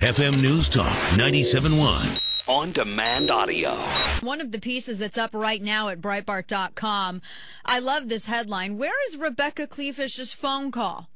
FM News Talk 97.1. On demand audio. One of the pieces that's up right now at Breitbart.com. I love this headline. Where is Rebecca Kleefisch's phone call?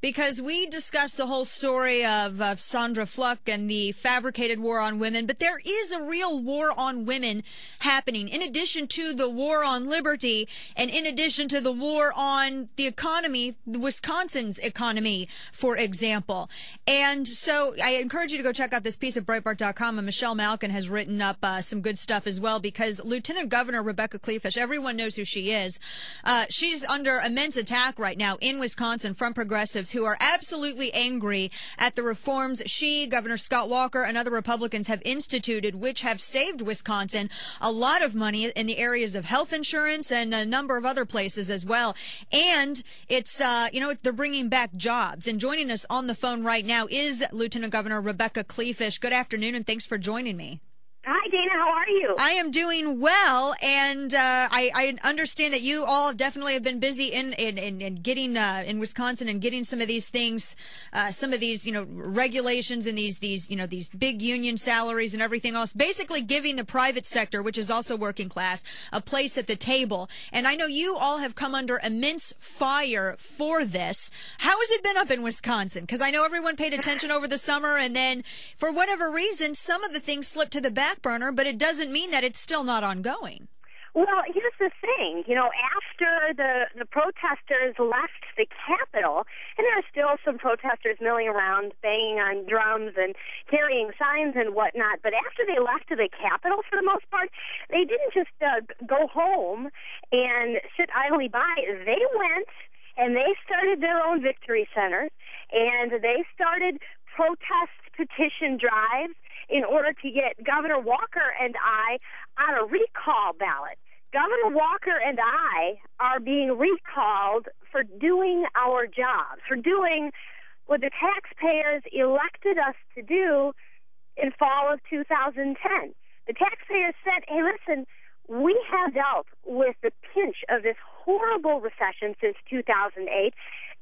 Because we discussed the whole story of, of Sandra Fluke and the fabricated war on women, but there is a real war on women happening in addition to the war on liberty and in addition to the war on the economy, Wisconsin's economy, for example. And so I encourage you to go check out this piece at Breitbart.com. And Michelle Malkin has written up uh, some good stuff as well because Lieutenant Governor Rebecca Kleefisch, everyone knows who she is. Uh, she's under immense attack right now in Wisconsin from progressives who are absolutely angry at the reforms she, Governor Scott Walker, and other Republicans have instituted, which have saved Wisconsin a lot of money in the areas of health insurance and a number of other places as well. And it's, uh, you know, they're bringing back jobs. And joining us on the phone right now is Lieutenant Governor Rebecca Kleefisch. Good afternoon, and thanks for joining me. Dana. How are you? I am doing well, and uh, I, I, understand that you all definitely have been busy in in, in, in getting uh, in Wisconsin and getting some of these things, uh, some of these you know regulations and these these you know these big union salaries and everything else. Basically, giving the private sector, which is also working class, a place at the table. And I know you all have come under immense fire for this. How has it been up in Wisconsin? Because I know everyone paid attention over the summer, and then for whatever reason, some of the things slipped to the back back but it doesn't mean that it's still not ongoing. Well, here's the thing. You know, after the the protesters left the Capitol, and there are still some protesters milling around, banging on drums and carrying signs and whatnot. But after they left the Capitol, for the most part, they didn't just uh, go home and sit idly by. They went and they started their own victory centers, and they started protest petition drives in order to get Governor Walker and I on a recall ballot. Governor Walker and I are being recalled for doing our jobs, for doing what the taxpayers elected us to do in fall of 2010. The taxpayers said, hey, listen, we have dealt with the pinch of this horrible recession since 2008.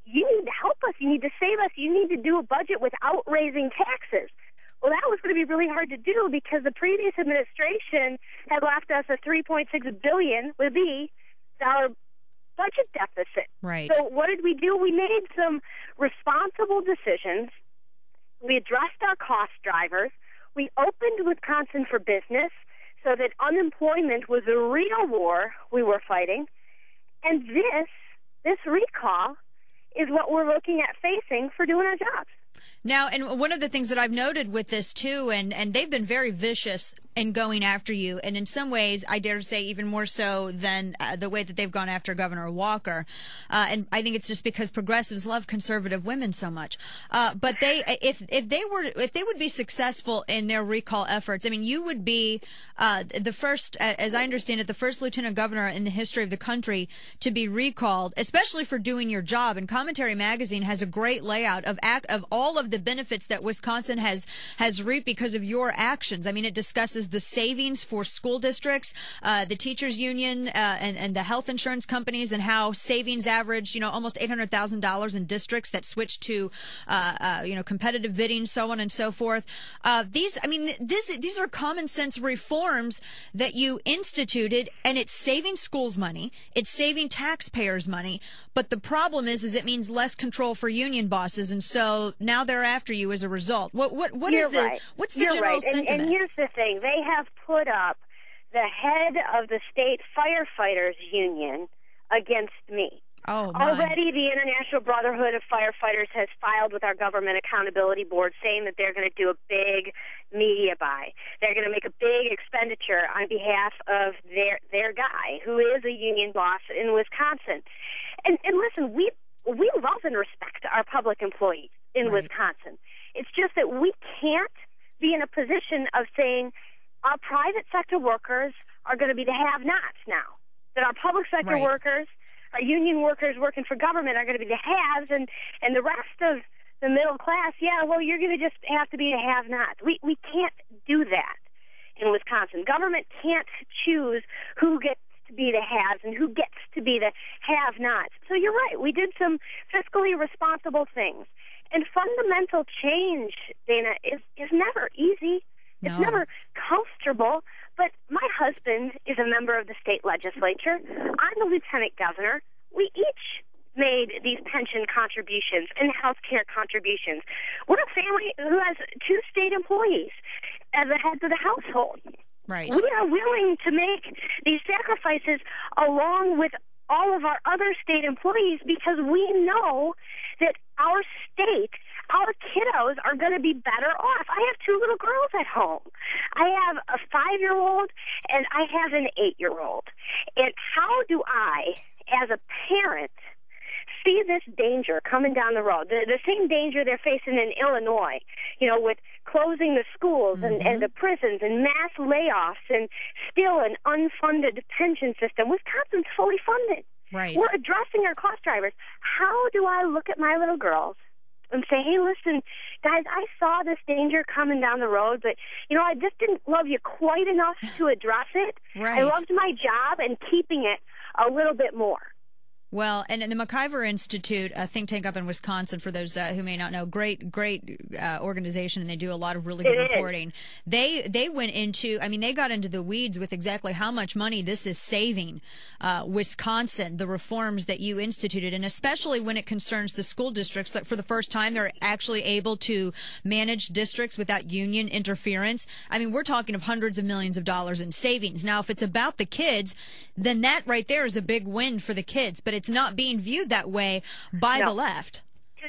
You need to help us. You need to save us. You need to do a budget without raising taxes. Well, that was going to be really hard to do because the previous administration had left us a 3.6 billion with dollar budget deficit. Right. So what did we do? We made some responsible decisions. We addressed our cost drivers. We opened Wisconsin for business so that unemployment was a real war we were fighting. And this, this recall, is what we're looking at facing for doing our jobs. Now, and one of the things that I've noted with this too, and, and they've been very vicious in going after you, and in some ways, I dare to say even more so than uh, the way that they've gone after Governor Walker. Uh, and I think it's just because progressives love conservative women so much. Uh, but they, if if they were, if they would be successful in their recall efforts, I mean, you would be uh, the first, as I understand it, the first lieutenant governor in the history of the country to be recalled, especially for doing your job. And Commentary Magazine has a great layout of act of all of the the benefits that Wisconsin has has reaped because of your actions. I mean, it discusses the savings for school districts, uh, the teachers union, uh, and and the health insurance companies, and how savings averaged, you know, almost eight hundred thousand dollars in districts that switched to, uh, uh, you know, competitive bidding, so on and so forth. Uh, these, I mean, this these are common sense reforms that you instituted, and it's saving schools money, it's saving taxpayers money. But the problem is, is it means less control for union bosses, and so now they're after you as a result. What what what is the right. what's the You're general right. sentiment? And, and here's the thing: they have put up the head of the state firefighters union against me. Oh, my. Already, the International Brotherhood of Firefighters has filed with our Government Accountability Board saying that they're going to do a big media buy. They're going to make a big expenditure on behalf of their their guy, who is a union boss in Wisconsin. And and listen, we we love and respect our public employees in Right. Wisconsin. It's just that we can't be in a position of saying our private sector workers are going to be the have-nots now. That our public sector Right. workers, our union workers working for government are going to be the haves, and and the rest of the middle class, yeah, well, you're going to just have to be the have-nots. We we can't do that in Wisconsin. Government can't choose who gets to be the haves and who gets to be the have-nots. So you're right. We did some fiscally responsible things. And fundamental change, Dana, is is never easy. It's never comfortable. But my husband is a member of the state legislature. I'm the lieutenant governor. We each made these pension contributions and health care contributions. We're a family who has two state employees as the heads of the household. Right. We are willing to make these sacrifices along with all of our other state employees because we know that our state, our kiddos are going to be better off. I have two little girls at home. I have a five year old and I have an eight year old. And how do I, as a parent, see this danger coming down the road. The, the same danger they're facing in Illinois, you know, with closing the schools and, and mm-hmm. the prisons and mass layoffs and still an unfunded pension system. Wisconsin's fully funded. Right. We're addressing our cost drivers. How do I look at my little girls and say, hey, listen, guys, I saw this danger coming down the road, but, you know, I just didn't love you quite enough to address it. I loved my job and keeping it a little bit more. Well, and, and the MacIver Institute, a think tank up in Wisconsin, for those uh, who may not know, great, great uh, organization, and they do a lot of really good It is. reporting. They they went into, I mean, they got into the weeds with exactly how much money this is saving uh, Wisconsin, the reforms that you instituted, and especially when it concerns the school districts. That for the first time, they're actually able to manage districts without union interference. I mean, we're talking of hundreds of millions of dollars in savings. Now, if it's about the kids, then that right there is a big win for the kids. But it's not being viewed that way by No. the left.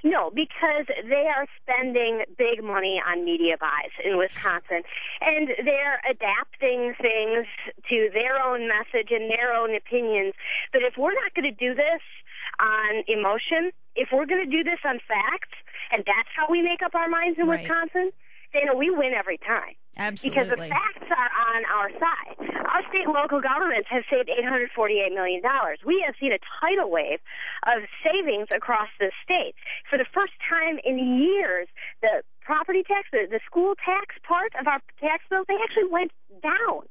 No, because they are spending big money on media buys in Wisconsin, and they're adapting things to their own message and their own opinions. But if we're not going to do this on emotion, if we're going to do this on facts, and that's how we make up our minds in Right. Wisconsin, then we win every time. Absolutely. Because the facts are on our side. Our state and local governments have saved $848 million. We have seen a tidal wave of savings across the state. For the first time in years, the property tax, the, the school tax part of our tax bill, they actually went down.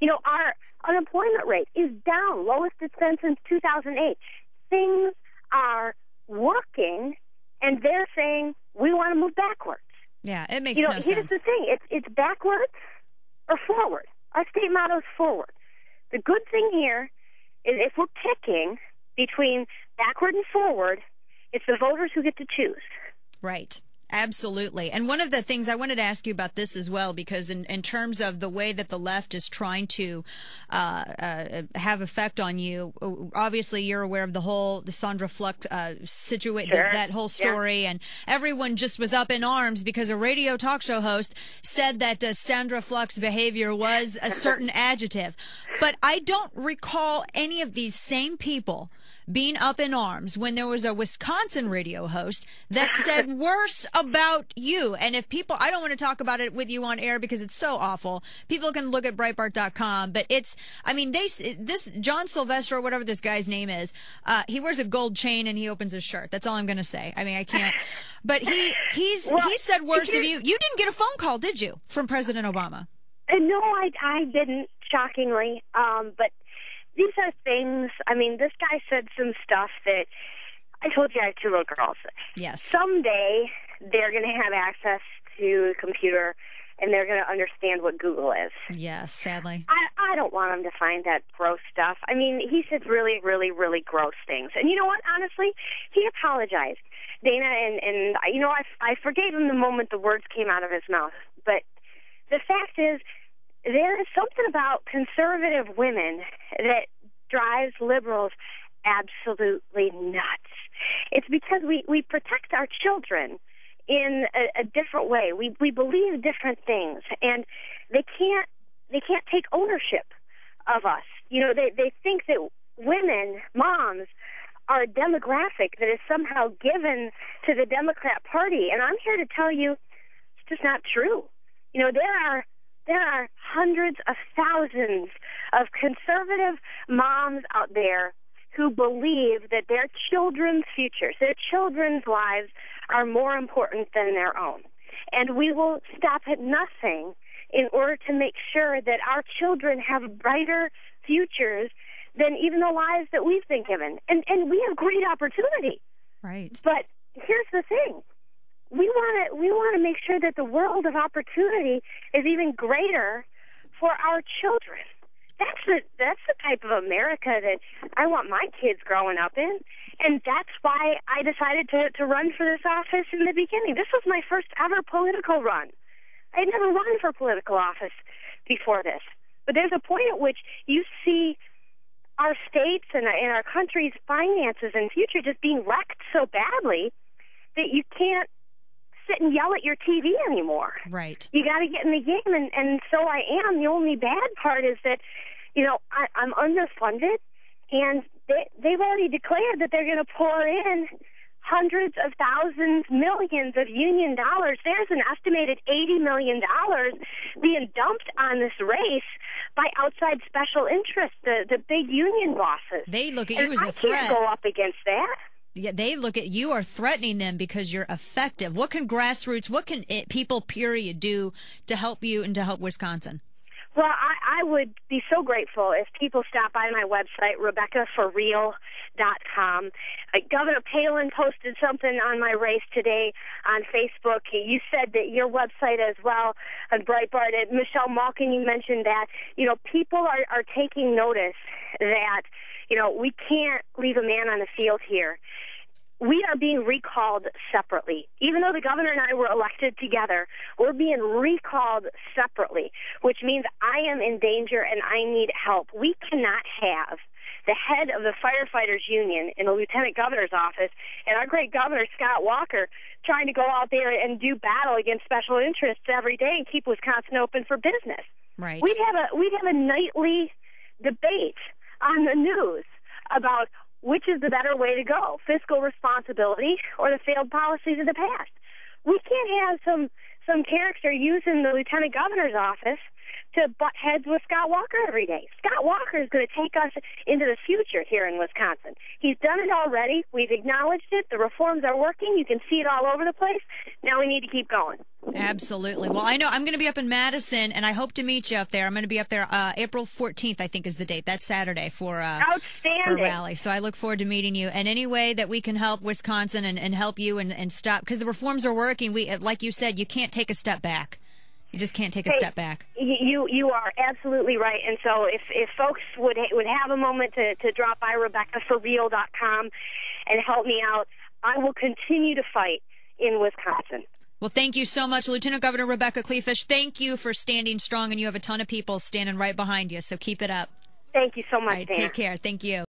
You know, our unemployment rate is down, lowest it's been since 2008. Things are working, and they're saying we want to move backwards Yeah, it makes you know, no here's sense. the thing: it's it's backwards or forward. Our state motto is forward. The good thing here is if we're picking between backward and forward, it's the voters who get to choose. Right. Absolutely. And one of the things I wanted to ask you about this as well, because in, in terms of the way that the left is trying to uh, uh, have effect on you, obviously you're aware of the whole the Sandra Fluke uh, situation, Sure. that whole Yeah. story, and everyone just was up in arms because a radio talk show host said that uh, Sandra Fluke's behavior was a certain adjective. But I don't recall any of these same people being up in arms when there was a Wisconsin radio host that said worse about you. And if people, I don't want to talk about it with you on air because it's so awful. People can look at Breitbart.com, but it's, I mean, they, this John Sylvester or whatever this guy's name is, uh, he wears a gold chain and he opens his shirt. That's all I'm going to say. I mean, I can't, but he, he's, Well, he said worse of you. You didn't get a phone call, did you, from President Obama? No, I I didn't. Shockingly, um, but these are things. I mean, this guy said some stuff that I told you I have two little girls. Yes. Someday they're going to have access to a computer, and they're going to understand what Google is. Yes, sadly. I, I don't want them to find that gross stuff. I mean, he said really, really, really gross things. And you know what? Honestly, he apologized, Dana, and and I- you know I I forgave him the moment the words came out of his mouth. But the fact is, there is something about conservative women that drives liberals absolutely nuts. It's because we we protect our children in a, a different way. We we believe different things, and they can't they can't take ownership of us. You know, they they think that women, moms, are a demographic that is somehow given to the Democrat Party, and I'm here to tell you it's just not true. You know, there are there are hundreds of thousands of conservative moms out there who believe that their children's futures, their children's lives are more important than their own. And we will stop at nothing in order to make sure that our children have brighter futures than even the lives that we've been given. And and we have great opportunity. Right. But here's the thing. We want to we want to make sure that the world of opportunity is even greater for our children. That's the that's the type of America that I want my kids growing up in, and that's why I decided to to run for this office in the beginning. This was my first ever political run. I had never run for political office before this, but there's a point at which you see our states and, and our country's finances and future just being wrecked so badly that you can't sit and yell at your TV anymore. Right. You got to get in the game, and and so I am. The only bad part is that, you know, I, I'm underfunded, and they they've already declared that they're going to pour in hundreds of thousands, millions of union dollars. There's an estimated $80 million being dumped on this race by outside special interests, the, the big union bosses. They look at and you as I a threat. can't go up against that. Yeah, they look at you are threatening them because you're effective. What can grassroots, what can it, people, period, do to help you and to help Wisconsin? Well, I, I would be so grateful if people stop by my website, RebeccaForReal.com. Uh, Governor Palin posted something on my race today on Facebook. You said that your website as well, on Breitbart, and Michelle Malkin, you mentioned that. You know, people are, are taking notice that, you know, we can't leave a man on the field here we are being recalled separately. Even though the governor and I were elected together, we're being recalled separately, which means I am in danger and I need help. We cannot have the head of the firefighters union in the lieutenant governor's office and our great governor Scott Walker trying to go out there and do battle against special interests every day and keep Wisconsin open for business. Right. We'd have a we'd have a nightly debate on the news about which is the better way to go, fiscal responsibility or the failed policies of the past. We can't have some some character using the lieutenant governor's office to butt heads with Scott Walker every day. Scott Walker is going to take us into the future here in Wisconsin. He's done it already. We've acknowledged it. The reforms are working. You can see it all over the place. Now we need to keep going. Absolutely. Well, I know I'm going to be up in Madison, and I hope to meet you up there. I'm going to be up there uh, April 14th, I think, is the date. That's Saturday for uh, Outstanding. for a rally. So I look forward to meeting you. And any way that we can help Wisconsin and, and help you and, and stop because the reforms are working. We, like you said, you can't take a step back. You just can't take a Hey, step back. You you are absolutely right. And so if if folks would would have a moment to to drop by RebeccaForReal.com and help me out, I will continue to fight in Wisconsin. Well, thank you so much, Lieutenant Governor Rebecca Kleefisch. Thank you for standing strong, and you have a ton of people standing right behind you. So keep it up. Thank you so much, right, take care. Thank you.